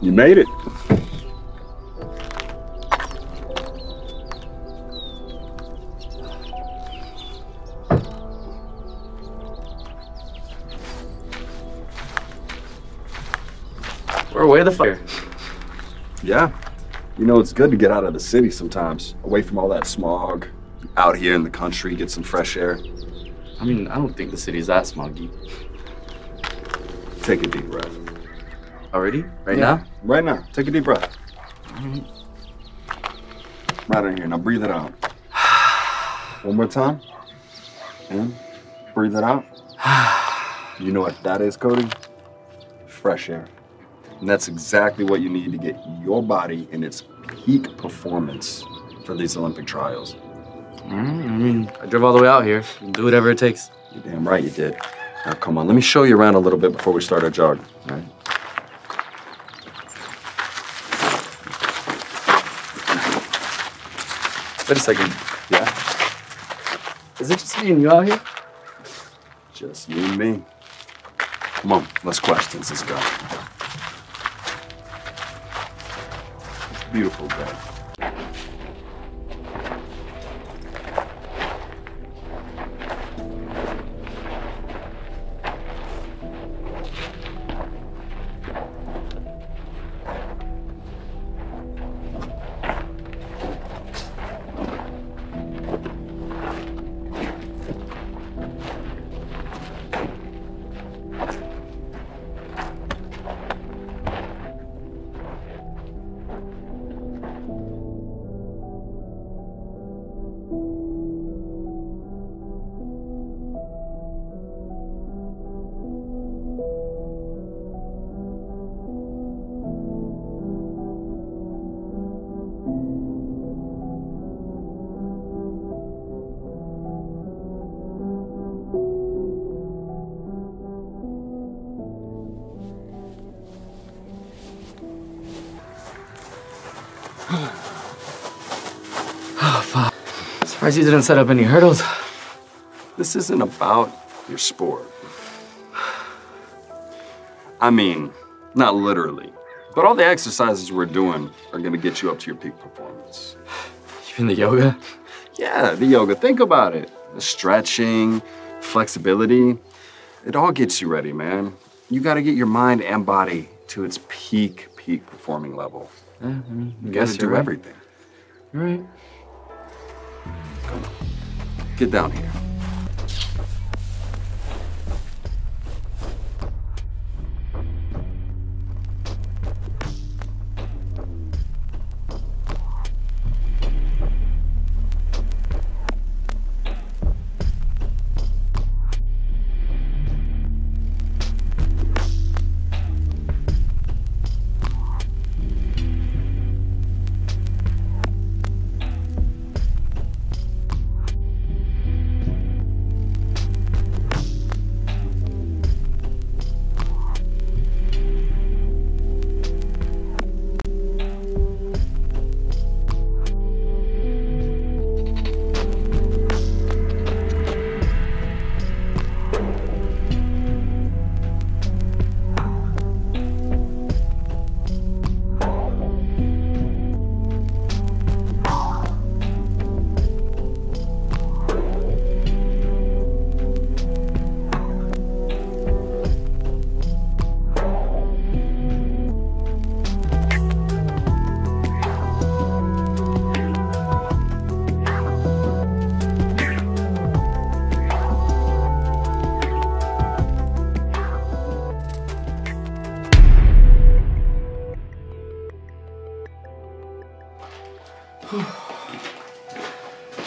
You made it. We're way the fuck. Yeah. You know, it's good to get out of the city sometimes, away from all that smog. Out here in the country, get some fresh air. I mean, I don't think the city's that smoggy. Take a deep breath. Already? Right Yeah, now? Right now. Take a deep breath. Right in here. Now breathe it out. One more time. In. Breathe it out. You know what that is, Cody? Fresh air. And that's exactly what you need to get your body in its peak performance for these Olympic trials. Mm, I mean, I drove all the way out here. Do whatever it takes. You're damn right you did. Now come on, let me show you around a little bit before we start our jog. All right. Wait a second. Yeah. Is it just me and you out here? Just you and me. Come on, less questions. Let's go. It's a beautiful day. Surprised you didn't set up any hurdles. This isn't about your sport. I mean, not literally, but all the exercises we're doing are gonna get you up to your peak performance. Even the yoga? Yeah, the yoga. Think about it. The stretching, flexibility, it all gets you ready, man. You gotta get your mind and body to its peak, peak performing level. Yeah, I mean, You guess gotta do right. everything. You're right. Get down here.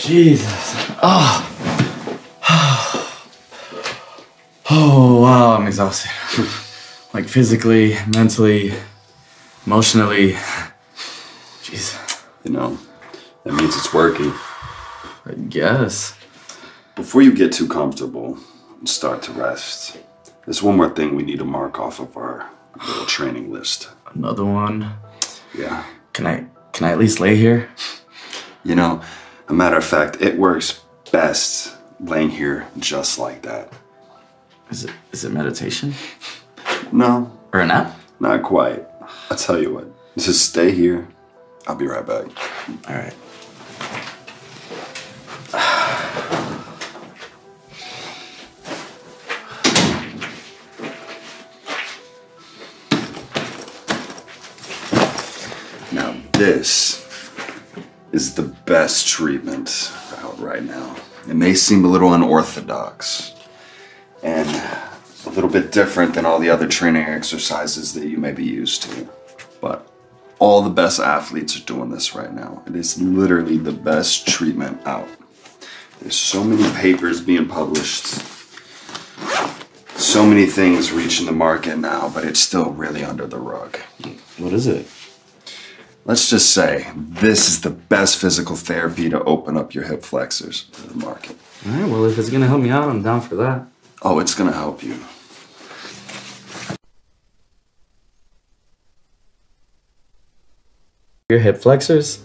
Jesus. Oh. Oh, wow, I'm exhausted. like physically, mentally, emotionally. Jeez. You know, that means it's working. I guess. Before you get too comfortable and start to rest, there's one more thing we need to mark off of our little training list. Another one. Yeah. Can I can I at least lay here? You know, a matter of fact, it works best laying here just like that. Is it is it meditation? No, Or a nap? not quite. I'll tell you what. Just stay here. I'll be right back. All right. Now, this is the best treatment out right now. It may seem a little unorthodox and a little bit different than all the other training exercises that you may be used to, but all the best athletes are doing this right now. It is literally the best treatment out. There's so many papers being published, so many things reaching the market now, but it's still really under the rug. What is it? Let's just say this is the best physical therapy to open up your hip flexors to the market. All right. Well, if it's gonna help me out, I'm down for that. Oh, it's gonna help you. Your hip flexors?